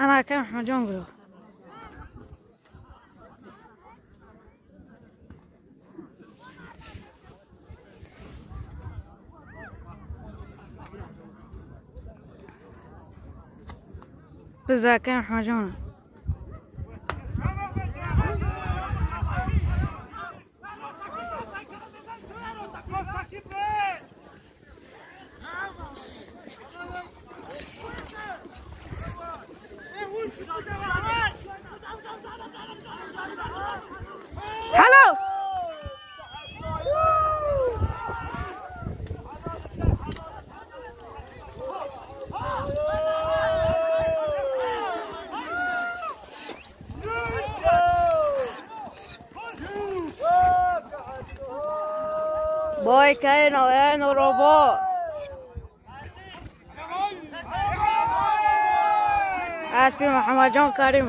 أنا كم محمد جونجلو بس كم محمد جونجلو Boy, Kano, Eno, Robot. Aspir Muhammad John Karim.